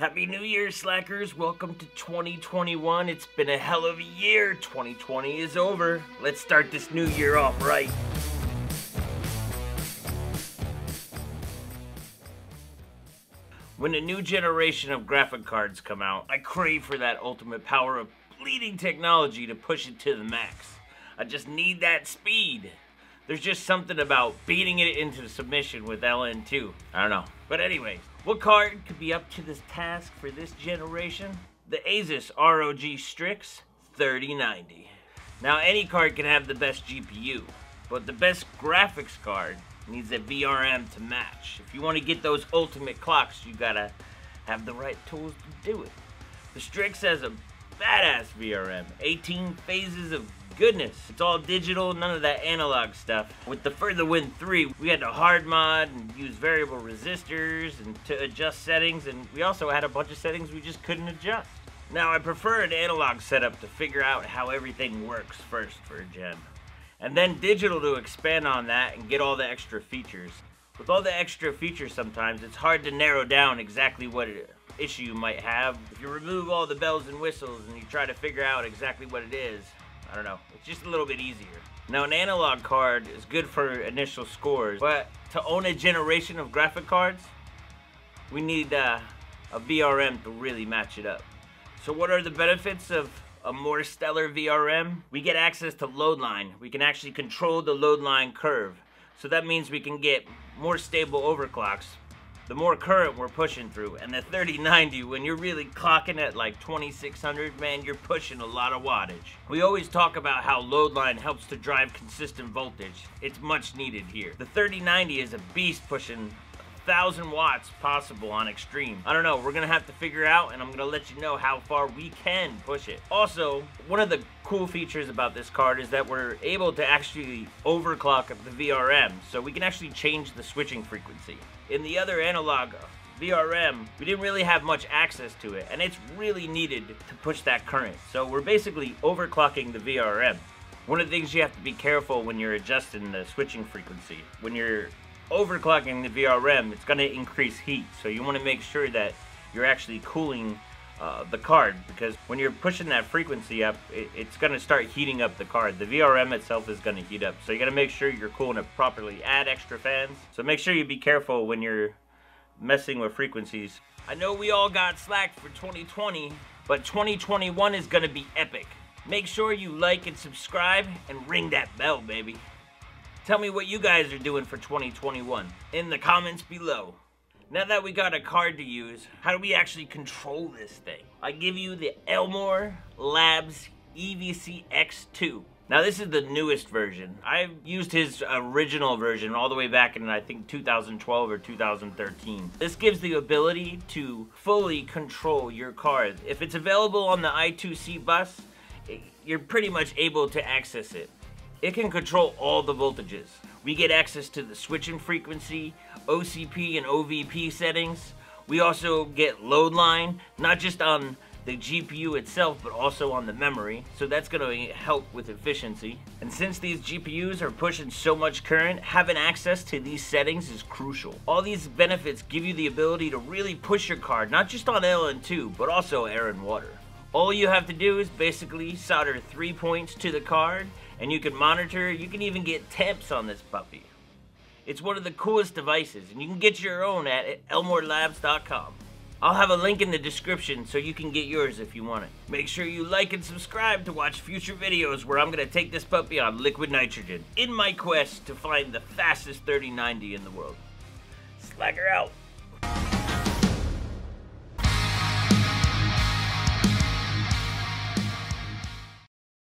Happy New Year, Slackers. Welcome to 2021. It's been a hell of a year. 2020 is over. Let's start this new year off right. When a new generation of graphic cards come out, I crave for that ultimate power of bleeding technology to push it to the max. I just need that speed. There's just something about beating it into submission with LN2. I don't know. But anyways, what card could be up to this task for this generation? The Asus ROG Strix 3090. Now any card can have the best GPU, but the best graphics card needs a VRM to match. If you want to get those ultimate clocks, you gotta have the right tools to do it. The Strix has a badass VRM, 18 phases of goodness. It's all digital, none of that analog stuff. With the For the Win 3, we had to hard mod and use variable resistors and to adjust settings, and we also had a bunch of settings we just couldn't adjust. Now, I prefer an analog setup to figure out how everything works first for a gen. And then digital to expand on that and get all the extra features. With all the extra features sometimes, it's hard to narrow down exactly what issue you might have. If you remove all the bells and whistles and you try to figure out exactly what it is, I don't know. It's just a little bit easier. Now, an analog card is good for initial scores, but to own a generation of graphic cards, we need uh, a VRM to really match it up. So what are the benefits of a more stellar VRM? We get access to load line. We can actually control the load line curve. So that means we can get more stable overclocks the more current we're pushing through. And the 3090, when you're really clocking at like 2600, man, you're pushing a lot of wattage. We always talk about how load line helps to drive consistent voltage. It's much needed here. The 3090 is a beast pushing thousand watts possible on extreme. I don't know, we're gonna have to figure out and I'm gonna let you know how far we can push it. Also, one of the cool features about this card is that we're able to actually overclock the VRM, so we can actually change the switching frequency. In the other analog VRM, we didn't really have much access to it, and it's really needed to push that current. So we're basically overclocking the VRM. One of the things you have to be careful when you're adjusting the switching frequency. When you're overclocking the VRM, it's going to increase heat. So you want to make sure that you're actually cooling uh, the card because when you're pushing that frequency up, it, it's going to start heating up the card. The VRM itself is going to heat up. So you got to make sure you're cooling it properly. Add extra fans. So make sure you be careful when you're messing with frequencies. I know we all got slack for 2020, but 2021 is going to be epic. Make sure you like and subscribe and ring that bell, baby. Tell me what you guys are doing for 2021 in the comments below. Now that we got a card to use, how do we actually control this thing? I give you the Elmore Labs EVC X2. Now this is the newest version. I've used his original version all the way back in I think 2012 or 2013. This gives the ability to fully control your card. If it's available on the I2C bus, you're pretty much able to access it. It can control all the voltages. We get access to the switching frequency, OCP and OVP settings. We also get load line, not just on the GPU itself, but also on the memory. So that's going to help with efficiency. And since these GPUs are pushing so much current, having access to these settings is crucial. All these benefits give you the ability to really push your card, not just on LN2, but also air and water. All you have to do is basically solder three points to the card and you can monitor, you can even get temps on this puppy. It's one of the coolest devices and you can get your own at elmorlabs.com. I'll have a link in the description so you can get yours if you want it. Make sure you like and subscribe to watch future videos where I'm going to take this puppy on liquid nitrogen in my quest to find the fastest 3090 in the world. Slacker out.